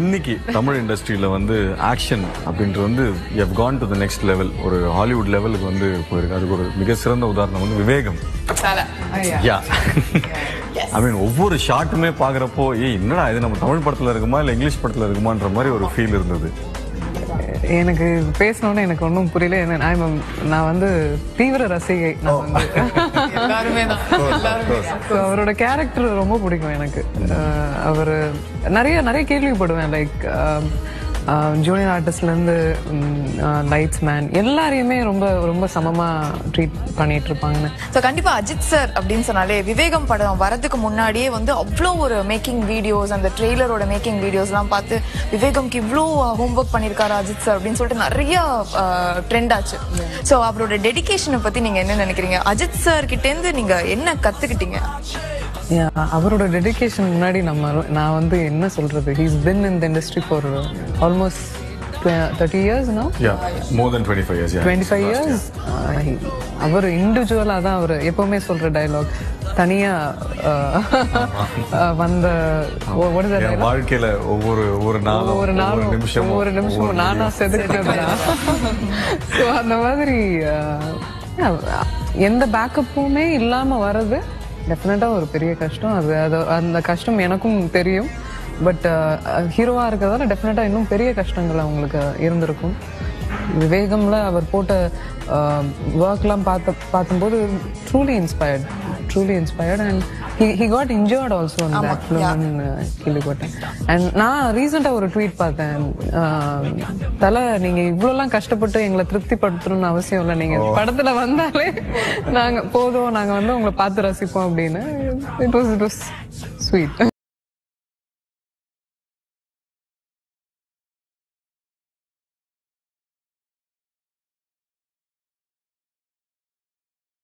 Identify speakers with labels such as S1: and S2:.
S1: இன்னைக்கு தமிழ் இண்டஸ்ட்ரியில வந்து ஆக்ஷன் அப்படின்றது வந்து have gone to the next level ஒரு ஹாலிவுட் லெவலுக்கு வந்து போயிருக்கு. அதுக்கு ஒரு மிக சிறந்த உதாரணம் வந்து விவேகம். யா ஐ மீன் ஒவ்வொரு ஷாட்டுமே பார்க்குறப்போ ஏய் என்னடா இது? நம்ம தமிழ் படத்துல இருக்குமா? இல்லை இங்கிலீஷ் படத்துல இருக்குமான்ற மாதிரி ஒரு ஃபீல் இருந்தது.
S2: எனக்கு பேசணும்னு எனக்கு ஒன்றும் புரியல. என்ன நான் வந்து தீவிர ரசிகை. அவரோட கேரக்டர் ரொம்ப பிடிக்கும் எனக்கு. அவர் நிறைய நிறைய கேள்விப்படுவேன். லைக் ஜூனியர் ஆர்டிஸ்ட்லேருந்து லைட்ஸ் மேன் எல்லாரையுமே ரொம்ப ரொம்ப சமமாக ட்ரீட் பண்ணிட்டு இருப்பாங்கன்னு
S3: ஸோ கண்டிப்பாக அஜித் சார் அப்படின்னு சொன்னாலே விவேகம் படம் வரதுக்கு முன்னாடியே வந்து அவ்வளோ ஒரு மேக்கிங் வீடியோஸ் அந்த ட்ரெய்லரோட மேக்கிங் வீடியோஸ்லாம் பார்த்து விவேகம்க்கு இவ்வளோ ஹோம்ஒர்க் பண்ணியிருக்காரு அஜித் சார் அப்படின்னு சொல்லிட்டு நிறைய ட்ரெண்ட் ஆச்சு. ஸோ அவரோட டெடிகேஷனை பற்றி நீங்கள் என்ன நினைக்கிறீங்க? அஜித் சார் கிட்டேருந்து நீங்கள் என்ன
S2: கற்றுக்கிட்டீங்க அவரோட டெடிகேஷன் முன்னாடி நம்ம நான் வந்து என்ன சொல்றது? He's been in the industry for almost thirty years no
S1: more than twenty five years
S2: twenty five years அவர் இண்டிவிஜுவலாக தான் அவர் எப்பவுமே சொல்ற டயலாக் தனியா வந்த?
S1: வாழ்க்கையில ஒவ்வொரு ஒவ்வொரு நாளும்
S2: ஒவ்வொரு நாளும்
S1: நிமிஷமும்
S2: ஒவ்வொரு நிமிஷமும் நானா செதுக்கிட்டதா ஸோ அந்த மாதிரி எந்த பேக்கப்புமே இல்லாம வர்றது டெஃபினட்டாக ஒரு பெரிய கஷ்டம். அது அது அந்த கஷ்டம் எனக்கும் தெரியும். பட் ஹீரோவாக uh, இருக்கிறதால டெஃபினட்டாக இன்னும் பெரிய கஷ்டங்கள் அவங்களுக்கு இருந்திருக்கும். விவேகம்ல அவர் போட்ட uh, ஒர்க்லாம் பார்த்த பார்த்தும்போது truly inspired truly inspired and he got injured also அந்த ஃபிலிம்னு கேள்விப்பட்டேன் அண்ட் நான் ரீசெண்டாக ஒரு ட்வீட் பார்த்தேன். தலை நீங்க இவ்வளோலாம் கஷ்டப்பட்டு எங்களை திருப்திப்படுத்தணும்னு அவசியம் இல்லை. நீங்க படத்துல வந்தாலே நாங்க போதும் நாங்க வந்து உங்களை பார்த்து ரசிப்போம் அப்படின்னு. It was it was sweet